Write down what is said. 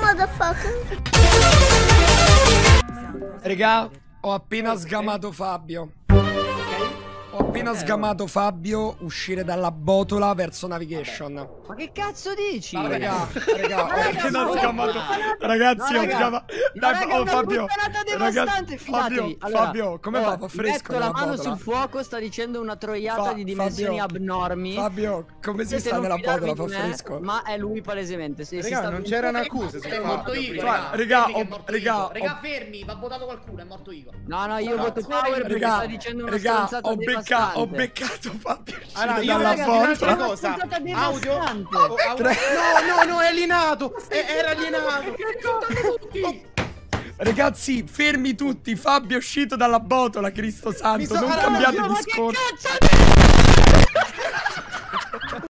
Motherfucker. Regà, ho appena sgamato Fabio. Ho appena sgamato Fabio uscire dalla botola verso navigation. Ma che cazzo dici? Ma Regà, regà, ho raga, appena ma- sgamato. Ragazzi, No, ho raga, sgamato. ma Dai, raga, oh Fabio. Ragazzi, devastante, Fabio, fidatevi. Allora, Fabio, come allora, va? Fa fresco Metto la mano botola? sul fuoco, sta dicendo una troiata Fa- di dimensioni Fabio, abnormi. Fabio, come si sta nella botola? Fa fresco. Ma è lui palesemente. Si Raga, sta non c'erano accuse È morto Fabio. Igor, Fermi raga, Igor. Raga, ho- fermi, va votato qualcuno, è morto Igor. No, no, io voto Power perché Regà, sta dicendo una regà, stronzata ho, becca- devastante. ho beccato Fabio Allora, io dalla raga, di un'altra cosa. Audio. Oh, No, no, no, è alienato. È- Era alienato. Ragazzi, fermi tutti. Fabio è uscito dalla botola, Cristo santo. Non allora, cambiate io- ma che discorso.